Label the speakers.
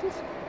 Speaker 1: Just